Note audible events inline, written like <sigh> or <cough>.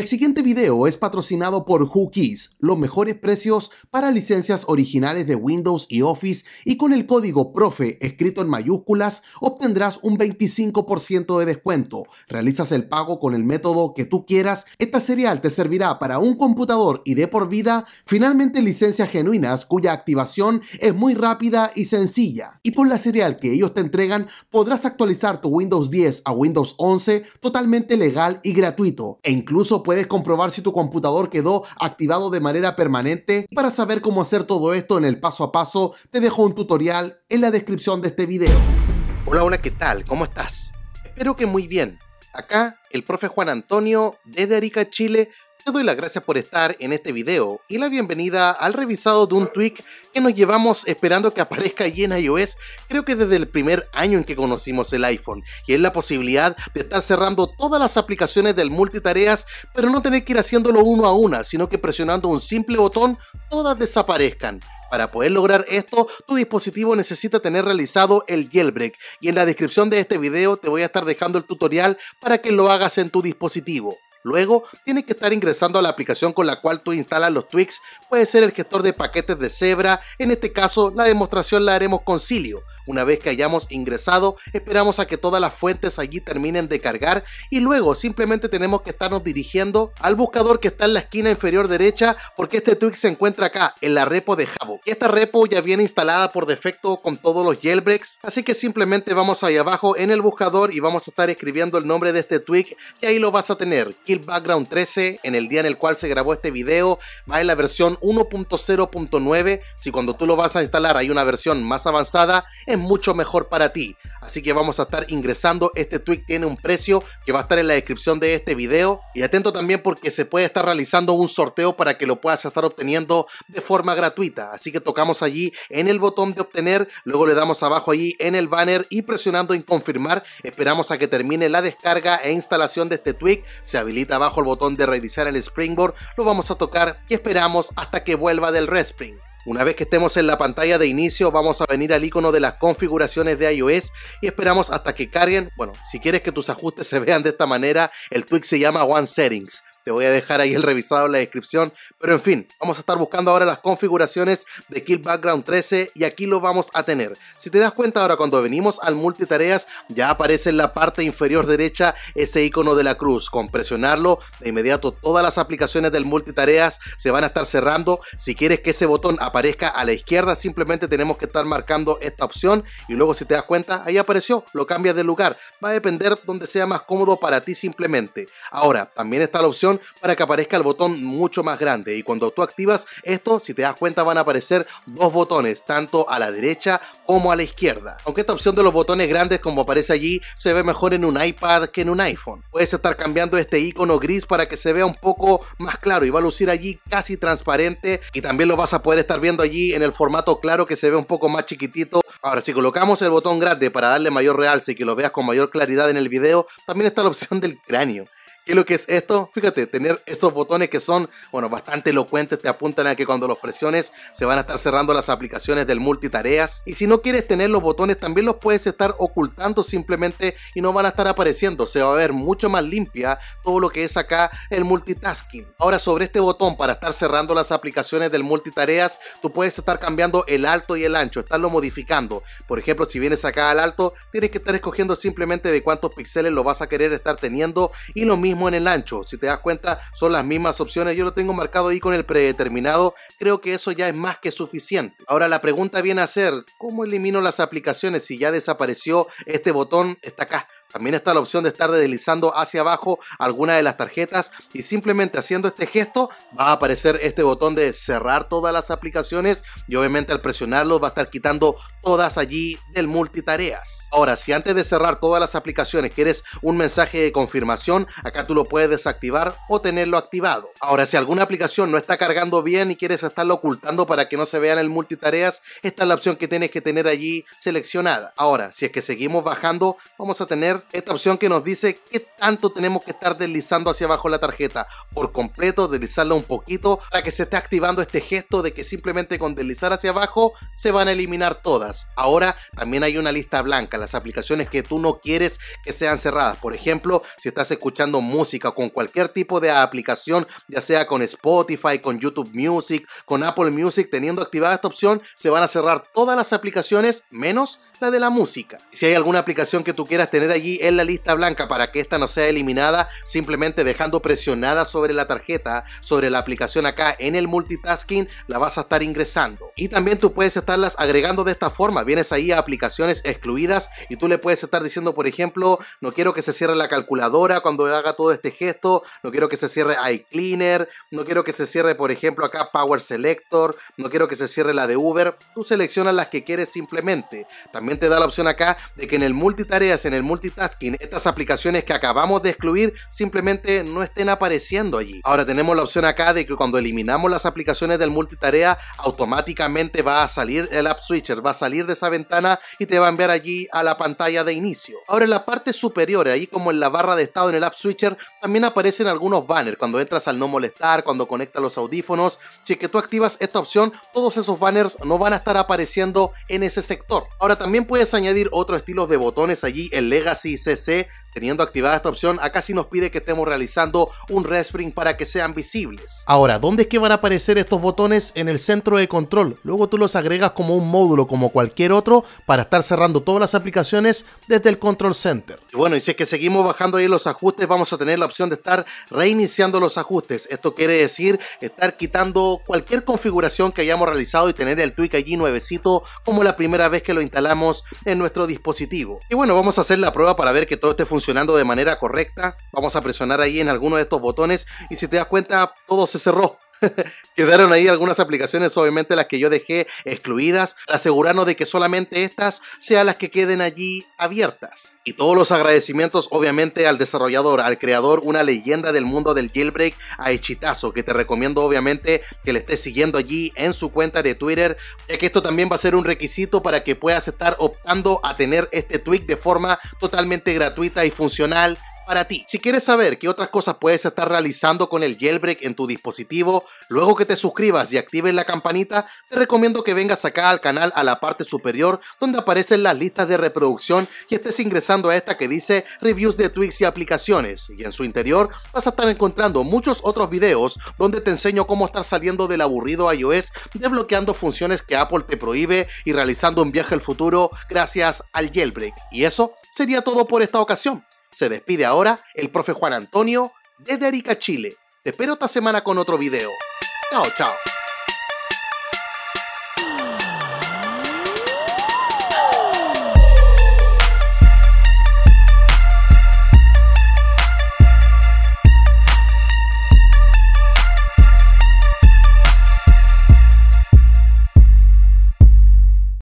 El siguiente video es patrocinado por WhoKeys, los mejores precios para licencias originales de Windows y Office y con el código PROFE escrito en mayúsculas obtendrás un 25% de descuento. Realizas el pago con el método que tú quieras. Esta serial te servirá para un computador y de por vida. Finalmente licencias genuinas cuya activación es muy rápida y sencilla. Y por la serial que ellos te entregan podrás actualizar tu Windows 10 a Windows 11 totalmente legal y gratuito e incluso puedes comprobar si tu computador quedó activado de manera permanente. Para saber cómo hacer todo esto en el paso a paso, te dejo un tutorial en la descripción de este video. Hola, hola, ¿qué tal? ¿Cómo estás? Espero que muy bien. Acá, el profe Juan Antonio, desde Arica, Chile, te doy las gracias por estar en este video y la bienvenida al revisado de un tweak que nos llevamos esperando que aparezca en iOS creo que desde el primer año en que conocimos el iPhone y es la posibilidad de estar cerrando todas las aplicaciones del multitareas pero no tener que ir haciéndolo uno a una sino que presionando un simple botón todas desaparezcan. Para poder lograr esto, tu dispositivo necesita tener realizado el jailbreak y en la descripción de este video te voy a estar dejando el tutorial para que lo hagas en tu dispositivo. Luego, tienes que estar ingresando a la aplicación con la cual tú instalas los tweaks. Puede ser el gestor de paquetes de Zebra. En este caso, la demostración la haremos con Cilio. Una vez que hayamos ingresado, esperamos a que todas las fuentes allí terminen de cargar y luego simplemente tenemos que estarnos dirigiendo al buscador que está en la esquina inferior derecha porque este tweak se encuentra acá en la repo de Jabo. Esta repo ya viene instalada por defecto con todos los jailbreaks, así que simplemente vamos ahí abajo en el buscador y vamos a estar escribiendo el nombre de este tweak y ahí lo vas a tener Background 13 en el día en el cual se grabó este video va en la versión 1.0.9 si cuando tú lo vas a instalar hay una versión más avanzada es mucho mejor para ti Así que vamos a estar ingresando. Este tweet tiene un precio que va a estar en la descripción de este video. Y atento también porque se puede estar realizando un sorteo para que lo puedas estar obteniendo de forma gratuita. Así que tocamos allí en el botón de obtener. Luego le damos abajo allí en el banner y presionando en confirmar. Esperamos a que termine la descarga e instalación de este tweet. Se habilita abajo el botón de realizar el Springboard. Lo vamos a tocar y esperamos hasta que vuelva del Respring. Una vez que estemos en la pantalla de inicio, vamos a venir al icono de las configuraciones de iOS y esperamos hasta que carguen. Bueno, si quieres que tus ajustes se vean de esta manera, el tweak se llama One Settings. Te voy a dejar ahí el revisado en la descripción. Pero en fin, vamos a estar buscando ahora las configuraciones de Kill Background 13 y aquí lo vamos a tener. Si te das cuenta ahora cuando venimos al multitareas ya aparece en la parte inferior derecha ese icono de la cruz. Con presionarlo de inmediato todas las aplicaciones del multitareas se van a estar cerrando. Si quieres que ese botón aparezca a la izquierda simplemente tenemos que estar marcando esta opción y luego si te das cuenta ahí apareció, lo cambias de lugar. Va a depender donde sea más cómodo para ti simplemente. Ahora también está la opción para que aparezca el botón mucho más grande y cuando tú activas esto, si te das cuenta van a aparecer dos botones, tanto a la derecha como a la izquierda. Aunque esta opción de los botones grandes como aparece allí se ve mejor en un iPad que en un iPhone. Puedes estar cambiando este icono gris para que se vea un poco más claro y va a lucir allí casi transparente y también lo vas a poder estar viendo allí en el formato claro que se ve un poco más chiquitito. Ahora si colocamos el botón grande para darle mayor realce y que lo veas con mayor claridad en el video, también está la opción del cráneo. ¿Qué es lo que es esto? Fíjate, tener estos botones que son, bueno, bastante elocuentes, te apuntan a que cuando los presiones se van a estar cerrando las aplicaciones del multitareas. Y si no quieres tener los botones, también los puedes estar ocultando simplemente y no van a estar apareciendo. Se va a ver mucho más limpia todo lo que es acá el multitasking. Ahora, sobre este botón para estar cerrando las aplicaciones del multitareas, tú puedes estar cambiando el alto y el ancho, estarlo modificando. Por ejemplo, si vienes acá al alto, tienes que estar escogiendo simplemente de cuántos píxeles lo vas a querer estar teniendo y lo mismo en el ancho. Si te das cuenta, son las mismas opciones. Yo lo tengo marcado ahí con el predeterminado. Creo que eso ya es más que suficiente. Ahora la pregunta viene a ser, ¿cómo elimino las aplicaciones si ya desapareció este botón? Está acá también está la opción de estar deslizando hacia abajo alguna de las tarjetas y simplemente haciendo este gesto va a aparecer este botón de cerrar todas las aplicaciones y obviamente al presionarlo va a estar quitando todas allí del multitareas. Ahora, si antes de cerrar todas las aplicaciones quieres un mensaje de confirmación, acá tú lo puedes desactivar o tenerlo activado. Ahora, si alguna aplicación no está cargando bien y quieres estarlo ocultando para que no se vea en el multitareas, esta es la opción que tienes que tener allí seleccionada. Ahora, si es que seguimos bajando, vamos a tener Esta opción que nos dice qué tanto tenemos que estar deslizando hacia abajo la tarjeta. Por completo, deslizarla un poquito para que se esté activando este gesto de que simplemente con deslizar hacia abajo se van a eliminar todas. Ahora también hay una lista blanca, las aplicaciones que tú no quieres que sean cerradas. Por ejemplo, si estás escuchando música con cualquier tipo de aplicación, ya sea con Spotify, con YouTube Music, con Apple Music, teniendo activada esta opción, se van a cerrar todas las aplicaciones menos la de la música. Si hay alguna aplicación que tú quieras tener allí en la lista blanca para que esta no sea eliminada, simplemente dejando presionada sobre la tarjeta, sobre la aplicación acá en el multitasking, la vas a estar ingresando. Y también tú puedes estarlas agregando de esta forma. Vienes ahí a aplicaciones excluidas y tú le puedes estar diciendo, por ejemplo, no quiero que se cierre la calculadora cuando haga todo este gesto, no quiero que se cierre iCleaner, no quiero que se cierre, por ejemplo, acá Power Selector, no quiero que se cierre la de Uber. Tú seleccionas las que quieres simplemente. También te da la opción acá de que en el multitareas, en el multitasking, estas aplicaciones que acabamos de excluir simplemente no estén apareciendo allí. Ahora tenemos la opción acá de que cuando eliminamos las aplicaciones del multitarea, automáticamente va a salir el app switcher, va a salir de esa ventana y te va a enviar allí a la pantalla de inicio. Ahora en la parte superior, ahí como en la barra de estado en el app switcher, también aparecen algunos banners cuando entras al no molestar, cuando conectas los audífonos. Si es que tú activas esta opción, todos esos banners no van a estar apareciendo en ese sector. Ahora también puedes añadir otros estilos de botones allí en Legacy CC Teniendo activada esta opción, acá sí nos pide que estemos realizando un respring para que sean visibles. Ahora, ¿dónde es que van a aparecer estos botones? En el centro de control. Luego tú los agregas como un módulo, como cualquier otro, para estar cerrando todas las aplicaciones desde el Control Center. Y bueno, y si es que seguimos bajando ahí los ajustes, vamos a tener la opción de estar reiniciando los ajustes. Esto quiere decir estar quitando cualquier configuración que hayamos realizado y tener el tweak allí nuevecito como la primera vez que lo instalamos en nuestro dispositivo. Y bueno, vamos a hacer la prueba para ver que todo esté funcionando funcionando de manera correcta. Vamos a presionar ahí en alguno de estos botones y si te das cuenta todo se cerró. <laughs> Quedaron ahí algunas aplicaciones, obviamente las que yo dejé excluidas, asegurarnos de que solamente estas sean las que queden allí abiertas. Y todos los agradecimientos, obviamente, al desarrollador, al creador, una leyenda del mundo del jailbreak, a Echitazo, que te recomiendo, obviamente, que le estés siguiendo allí en su cuenta de Twitter, ya que esto también va a ser un requisito para que puedas estar optando a tener este tweak de forma totalmente gratuita y funcional para ti. Si quieres saber qué otras cosas puedes estar realizando con el jailbreak en tu dispositivo, luego que te suscribas y actives la campanita, te recomiendo que vengas acá al canal a la parte superior donde aparecen las listas de reproducción y estés ingresando a esta que dice reviews de tweaks y aplicaciones. Y en su interior vas a estar encontrando muchos otros videos donde te enseño cómo estar saliendo del aburrido iOS, desbloqueando funciones que Apple te prohíbe y realizando un viaje al futuro gracias al jailbreak. Y eso sería todo por esta ocasión. Se despide ahora el profe Juan Antonio desde Arica, Chile. Te espero esta semana con otro video. Chao, chao.